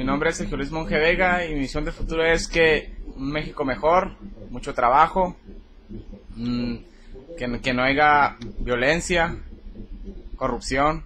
Mi nombre es Sergio Luis Monje Vega y mi visión de futuro es que un México mejor, mucho trabajo, mm, que, que no haya violencia, corrupción.